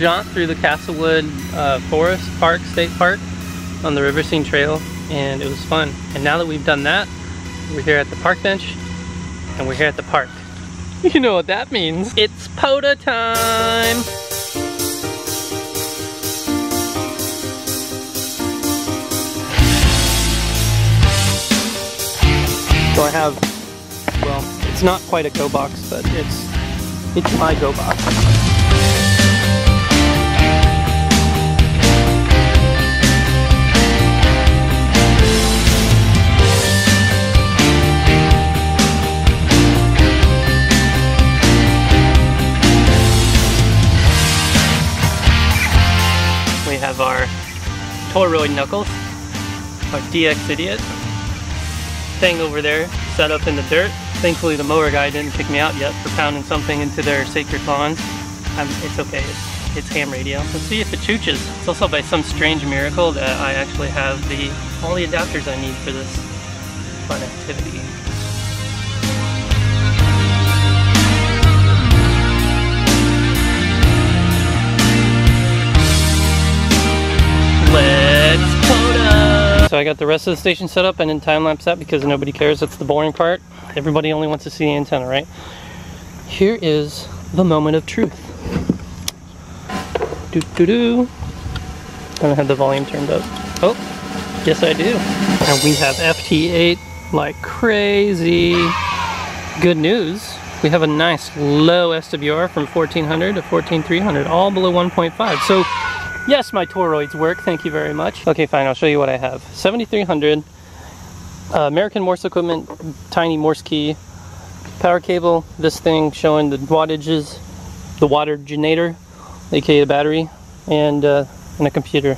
jaunt through the Castlewood uh, Forest Park, State Park on the River Scene Trail and it was fun. And now that we've done that, we're here at the park bench and we're here at the park. You know what that means. It's POTA time! So I have, well, it's not quite a go box, but it's it's my go box. Toroid Knuckles, our DX Idiot, thing over there set up in the dirt. Thankfully the mower guy didn't kick me out yet for pounding something into their sacred lawns. It's okay, it's, it's, ham radio. Let's see if it chooches. It's also by some strange miracle that I actually have the all the adapters I need for this fun activity. So I got the rest of the station set up and in time-lapse that because nobody cares, that's the boring part. Everybody only wants to see the antenna, right? Here is the moment of truth. Do do do. I don't have the volume turned up. Oh, yes I do. And we have FT8 like crazy. Good news, we have a nice low SWR from 1400 to 14300, all below 1.5. So Yes, my toroids work. Thank you very much. Okay, fine. I'll show you what I have. 7300 uh, American Morse equipment, tiny Morse key, power cable. This thing showing the wattages, the water generator, aka the battery, and uh, and a computer.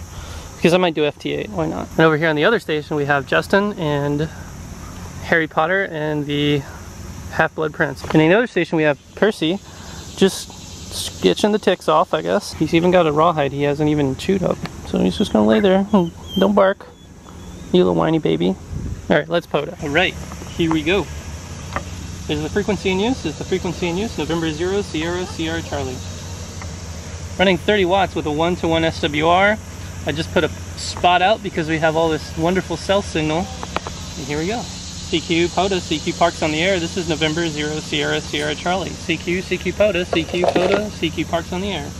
Because I might do FT8. Why not? And over here on the other station, we have Jesten and Harry Potter and the Half Blood Prince. And in the other station, we have Percy, just sketching the ticks off, I guess. He's even got a rawhide he hasn't even chewed up. So he's just gonna lay there. Hmm. Don't bark. You little whiny baby. Alright, let's POTA. Alright, here we go. Is the frequency in use? Is the frequency in use? November 0, Sierra, Sierra, Charlie. Running 30 watts with a 1 to 1 SWR. I just put a spot out because we have all this wonderful cell signal. And here we go. CQ POTA, CQ Parks on the Air. This is November 0 Sierra Sierra Charlie. CQ, CQ POTA, CQ POTA, CQ Parks on the Air.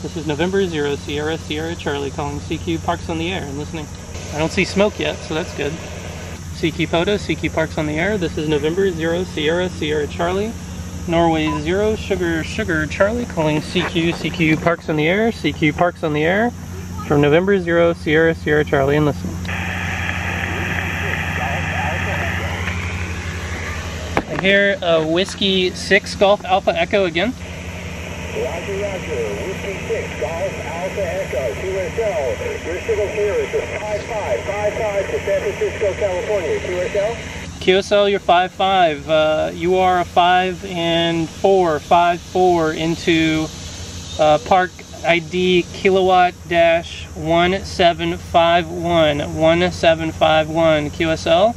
This is November 0 Sierra Sierra Charlie calling CQ Parks on the Air and listening. I don't see smoke yet, so that's good. CQ POTA, CQ Parks on the Air. This is November 0 Sierra Sierra Charlie. Norway 0 Sugar Sugar Charlie calling CQ CQ Parks on the Air. CQ Parks on the Air from November 0 Sierra Sierra Charlie and listening. Here, uh, Whiskey 6 Golf Alpha Echo again. Roger, roger. Whiskey 6 Golf Alpha Echo, QSL. Your signal here is a 5555 to San Francisco, California. QSL? QSL, you're 5-5. Uh, you are a 5 and 4, 5 4 into uh, Park ID kilowatt dash 1751. 1751 QSL.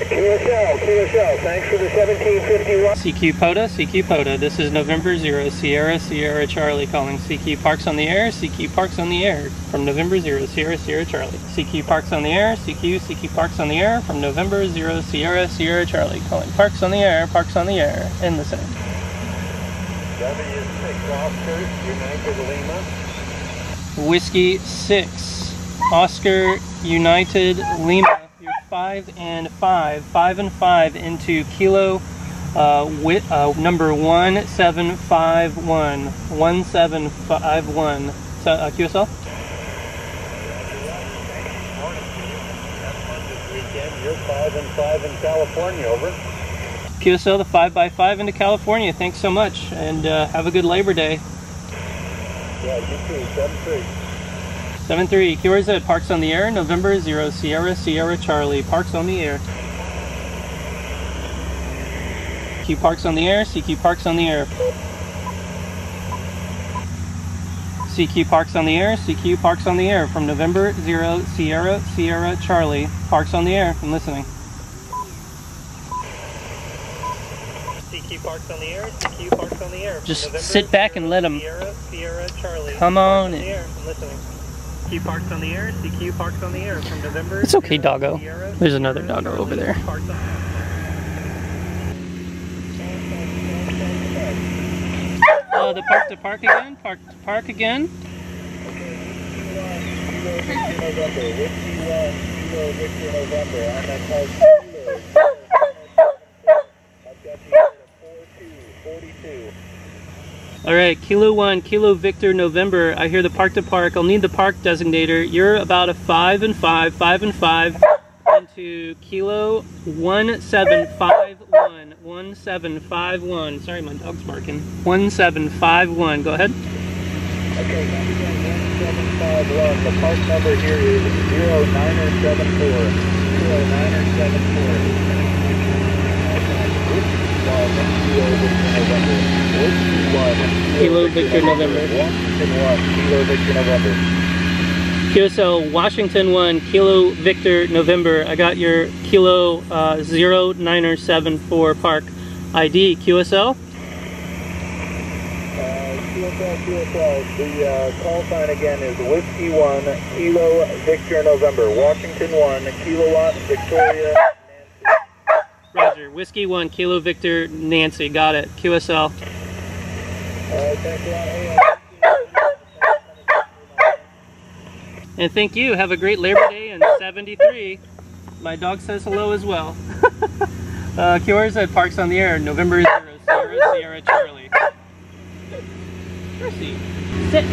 QSL, QSL, thanks for the 1751. CQ POTA, CQ POTA. This is November 0, Sierra, Sierra, Charlie calling CQ Parks on the Air, CQ Parks on the Air from November 0, Sierra, Sierra, Charlie. CQ Parks on the Air, CQ, CQ Parks on the Air from November 0, Sierra, Sierra, Charlie calling Parks on the Air, Parks on the Air, in the same. W6 Oscar, United Lima. Whiskey 6, Oscar United Lima five and five, five and five into kilo uh, with, uh, number one seven five one, one seven five one. So, uh, QSL. You're five and five in California, over. QSL, the five by five into California. Thanks so much, and uh, have a good Labor Day. Yeah, you too. Seven three. 7-3, QRZ, Parks on the Air, November 0, Sierra, Sierra, Charlie, Parks on the Air. Q Parks on the Air, CQ Parks on the Air. CQ Parks on the Air, CQ Parks on the Air, from November 0, Sierra, Sierra, Charlie, Parks on the Air, I'm listening. CQ parks on the air. CQ parks on the air. Just sit back and let them. Sierra, Sierra, Charlie. Come on. On the air. I'm listening. CQ parks on the air. CQ parks on the air from November. It's okay, doggo. There's another doggo over there. parks on- Uh, the park to park again. Park to park again. Kilo Victor November. Whiskey one. Kilo Victor November. On that call. Kilo. I've got you here at 42. 42. All right, Kilo One, Kilo Victor November. I hear the park to park. I'll need the park designator. You're about a five and five, five and five, into Kilo One Seven Five One, One Seven Five One. Sorry, my dog's barking. One Seven Five One. Go ahead. Okay, number 1751. The park number here is 0974. 0974. Kilo Victor November. Washington 1, Kilo Victor November. QSL Washington One, Kilo Victor November. I got your Kilo uh, 0974 Park ID. QSL. Uh, QSL, QSL, the uh, call sign again is Whiskey 1, Kilo Victor November. Washington 1, Kilowatt Victoria. Whiskey One, Kilo Victor Nancy. Got it. QSL. And thank you. Have a great Labor Day in 73. My dog says hello as well. uh, Cures at Parks on the Air, November 0, Sierra, Sierra, Charlie. Percy, sit.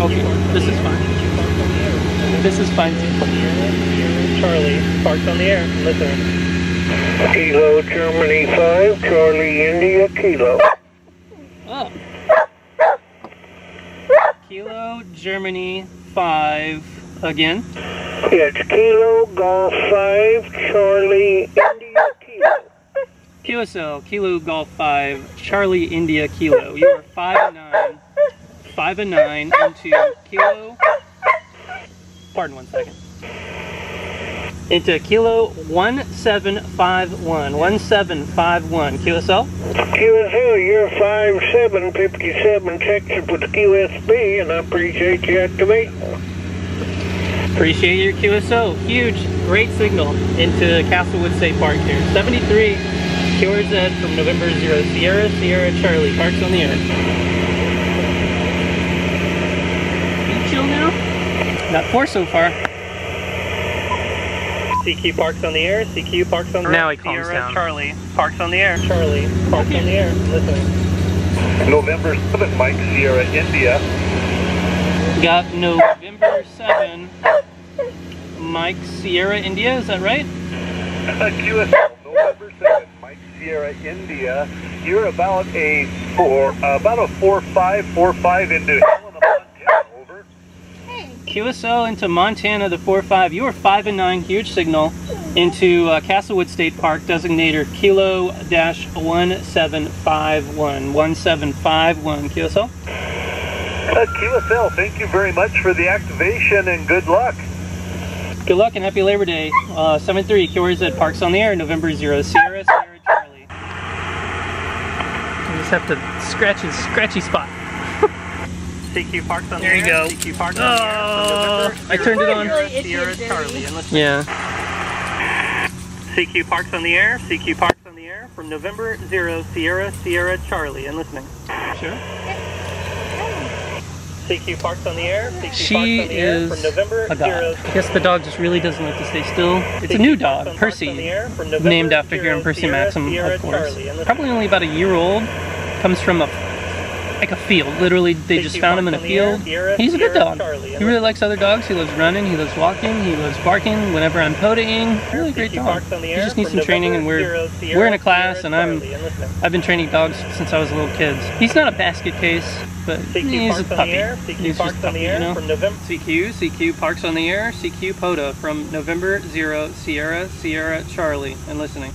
Okay, this is fine. This is fine too. Charlie, parked on the air. Listen. Kilo Germany 5, Charlie India Kilo. Oh. Kilo, Germany, 5. Again. It's Kilo Golf 5, Charlie India Kilo. QSL, Kilo Golf 5, Charlie India Kilo. You are 5 and 9. 5 and 9 into Kilo. Pardon one second. Into Kilo 1751. 1751. QSL? QSL, you're 5757 Texas with QSB, and I appreciate you activating. Appreciate your QSO. Huge, great signal into Castlewood State Park here. 73 QRZ from November 0 Sierra, Sierra, Charlie. Parks on the air. You chill now? Not four so far. CQ Parks on the air, CQ Parks on the Now he calms Sierra, down. Charlie, Parks on the air. Charlie, Parks on the air. Listen. November 7th, Mike Sierra, India. Got November 7 Mike Sierra India, is that right? QSL, November 7th, Mike Sierra, India. You're about a four, uh, about a four five, four five into Helena, Montana. Over. QSL into Montana, the 4-5. You are 5 and 9, huge signal. Into uh, Castlewood State Park, designator Kilo dash 1751. 1751. QSL? Uh, QSL, thank you very much for the activation and good luck. Good luck and happy Labor Day. Uh, 7-3, QRZ Parks on the Air, November 0, Sierra, Sierra, Charlie. You just have to scratch his scratchy spot. CQ Parks on There you the air. go. CQ Parks Oh, on the air. Oh. from November I turned it on. Sierra, Really Sierra. Charlie. And listen. Yeah. CQ Parks on the air. CQ Parks on the air from November 0 Sierra Sierra Charlie and listening. Sure. CQ Parks on the air. CQ She Parks on the air is from November a god. 0 I guess the dog just really doesn't like to stay still. It's a new dog, on- Parks on the Percy, air from November named after here 0 in Percy Sierra, Maxim, Sierra, of course. Charlie. Probably only about a year old. Comes from a like a field. Literally, they just found him in a Parks on the air, field. He's a good dog. He really likes other dogs. He loves running. He loves walking. He loves barking whenever I'm potaing. Really great dog. Parks on the He just needs some training, and we're we're in a class, and I'm Charlie, and listening. I've been training dogs since I was a little kid. He's not a basket case, but he's a Parks puppy. He's just on puppy, you know? from November. CQ, CQ, Parks on the Air, CQ POTA from November 0, Sierra, Sierra, Charlie, and listening.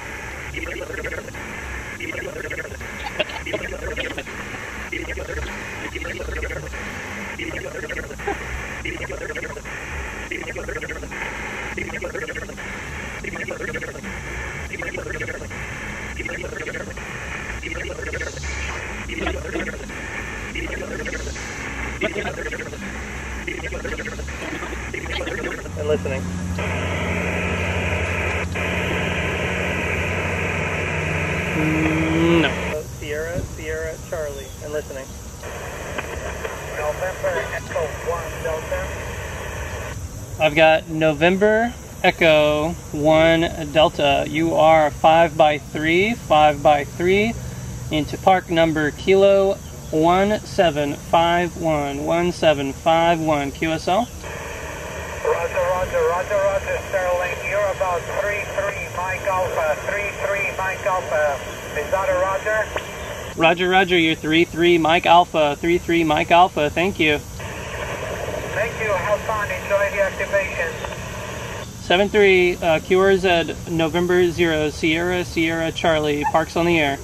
I've got November Echo 1 Delta. You are 5 by 3, 5 by 3 into park number Kilo 1751, 1751 QSL. Roger, roger, roger, roger, Sterling. You're about 3-3 Mike Alpha, 3-3 Mike Alpha. Is that a roger? Roger, Roger, you're 3-3 Mike Alpha, 3-3 Mike Alpha, thank you. Thank you. Have fun. Enjoy the activation. 7-3 uh, QRZ November 0 Sierra Sierra Charlie, parks on the air.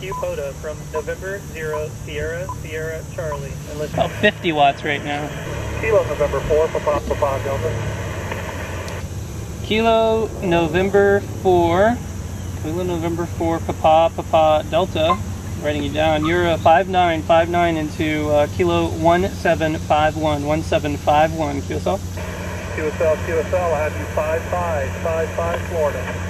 Q POTA from November 0 Sierra Sierra Charlie. And let's about 50 watts right now. Kilo November 4, Papa, Papa, Delta. Kilo November 4. Kilo November 4 Papa Papa Delta. Writing you down. You're a 5959 into uh, Kilo 1751 1751 QSL. QSL, QSL, I have you 5-5, 5-5 Florida.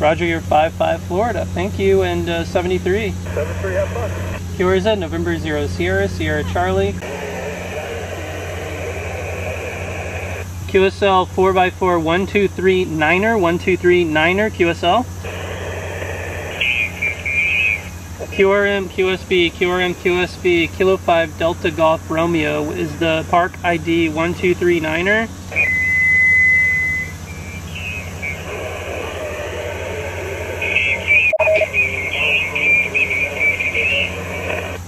Roger, you're 55 Florida. Thank you. And uh, 73. 7-3, have fun. QRZ November 0 Sierra Sierra Charlie. QSL 4x4 123 Niner 123 Niner QSL. QRM QSB QRM QSB Kilo 5 Delta Golf Romeo is the park ID 123 Niner.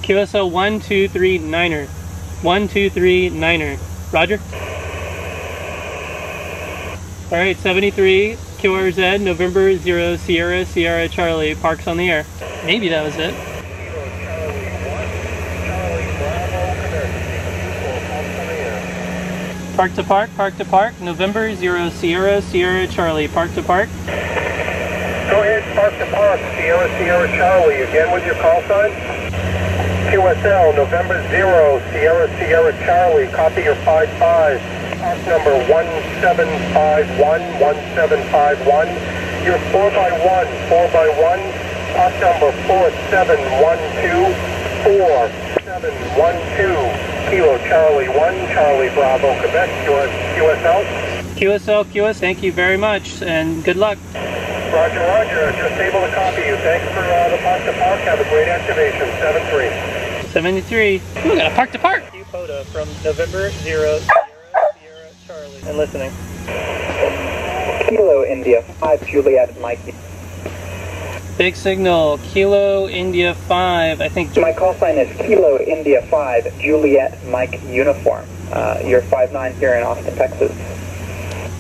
QSL 123 Niner. 123 Niner. Roger. All right, 73 QRZ November 0 Sierra Sierra Charlie parks on the air. Maybe that was it. Kilo Charlie 1, Charlie Bravo, Quebec. Park to park, park to park. November 0 Sierra Sierra Charlie park to park. Go ahead, park to park, Sierra Sierra Charlie, again with your call sign. QSL, November 0, Sierra Sierra Charlie, copy your 5-5. Park number 1751, 1751. Your 4x1, 4x1. Park number 4712, 4712. Kilo Charlie 1, Charlie Bravo, Quebec, US, QSL. QSL QS, thank you very much and good luck. Roger, Roger. Just able to copy you. Thanks for uh, the park to park. Have a great activation. 7-3. 73. Ooh, got a park to park. Q POTA from November 0 Sierra Sierra Charlie and listening. Kilo India 5 Juliet Mike. Big signal, Kilo India 5. I think My call sign is Kilo India 5 Juliet Mike Uniform. Uh, you're 5'9 here in Austin, Texas.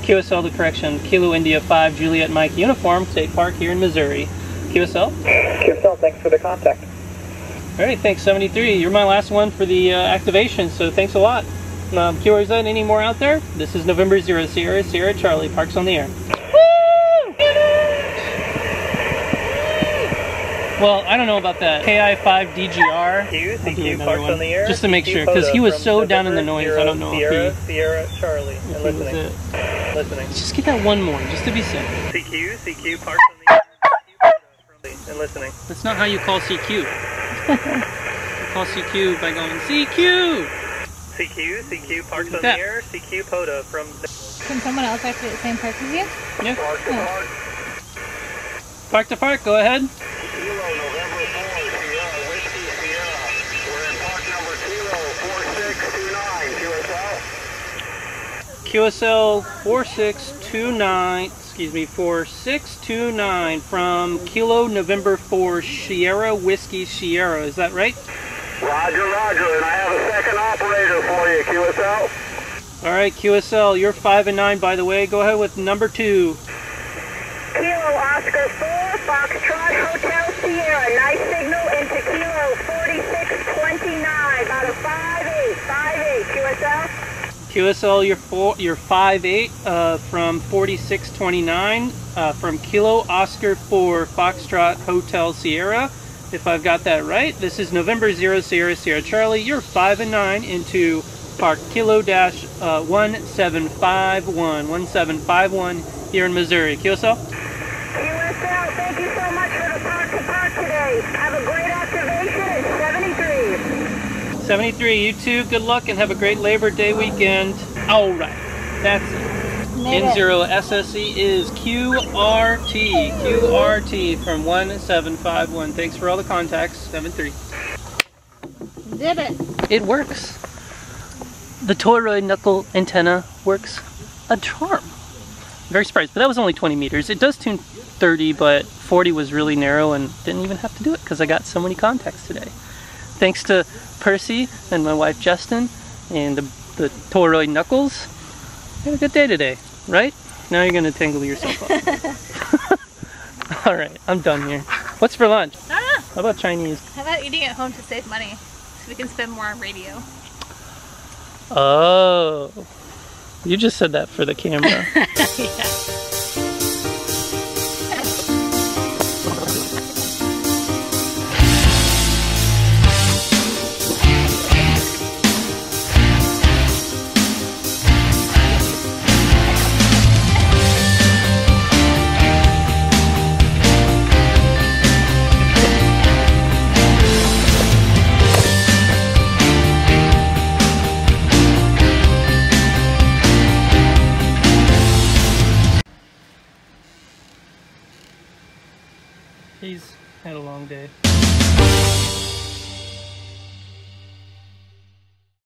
QSL to correction, Kilo India 5 Juliet Mike Uniform, State Park here in Missouri. QSL? QSL, thanks for the contact. All right, thanks, 73. You're my last one for the uh, activation, so thanks a lot. Um, QRZ, any more out there? This is November 0 Sierra Sierra Charlie, Parks on the Air. Well, I don't know about that. KI5 DGR. Q, I'll do CQ, parks one. on the air. Just to make sure, because he was so down in the November noise, I don't know Sierra, if Sierra, Sierra, Charlie. he, And listening. it. Listening. Just get that one more, just to be safe. CQ, CQ, parks on the air. CQ, POTA from- and listening. That's not how you call CQ. you call CQ by going CQ. CQ, CQ, parks on the air. CQ, POTA from Can someone else actually activate the same park as you? Yeah. park to park. Park to park. Go ahead. Kilo November 4, Sierra, Whiskey Sierra. We're in park number Kilo 4629, QSL. QSL 4629, excuse me, 4629 from Kilo November 4 Sierra Whiskey Sierra. Is that right? Roger, roger, and I have a second operator for you, QSL. All right, QSL, you're 5 and 9 by the way. Go ahead with number 2. Kilo Oscar 4, Foxtrot Hotel Sierra. Nice signal into Kilo 4629. About a 5-8, 5-8, QSL. QSL, you're, four, you're 5'8 uh, from 4629 uh, from Kilo Oscar 4 Foxtrot Hotel Sierra. If I've got that right, this is November 0 Sierra Sierra Charlie. You're 5 and 9 into Park Kilo Dash uh, 1751 1751 here in Missouri. QSL? QSL, thank you so much for the park to park today. Have a great activation and 73, you too. Good luck and have a great Labor Day weekend. All right, that's it. Made it. N0 SSC is QRT. QRT from 1751. Thanks for all the contacts. 73. Did it. It works. The toroid knuckle antenna works a charm. Very surprised, but that was only 20 meters. It does tune 30, but 40 was really narrow and didn't even have to do it because I got so many contacts today. Thanks to Percy and my wife Jesten and the, the toroid knuckles. We had a good day today, right? Now you're gonna tangle yourself up. All right, I'm done here. What's for lunch? I don't know. How about Chinese? How about eating at home to save money? So we can spend more on radio. Oh, you just said that for the camera. yeah.